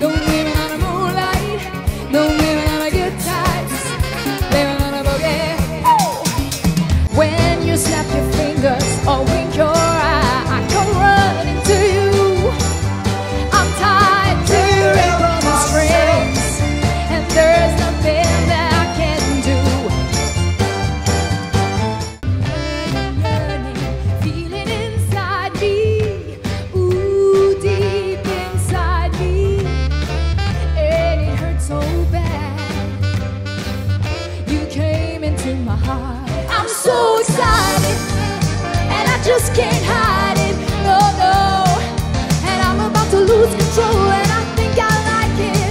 đông yên In my heart. I'm so excited, and I just can't hide it. No, no. And I'm about to lose control, and I think I like it.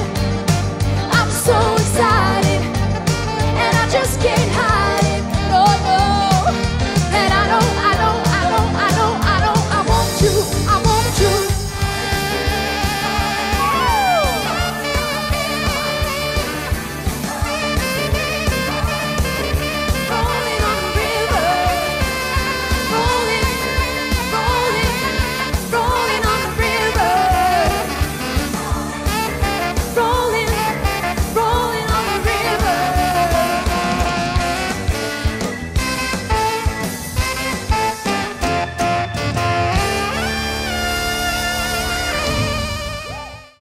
I'm so excited, and I just can't hide it.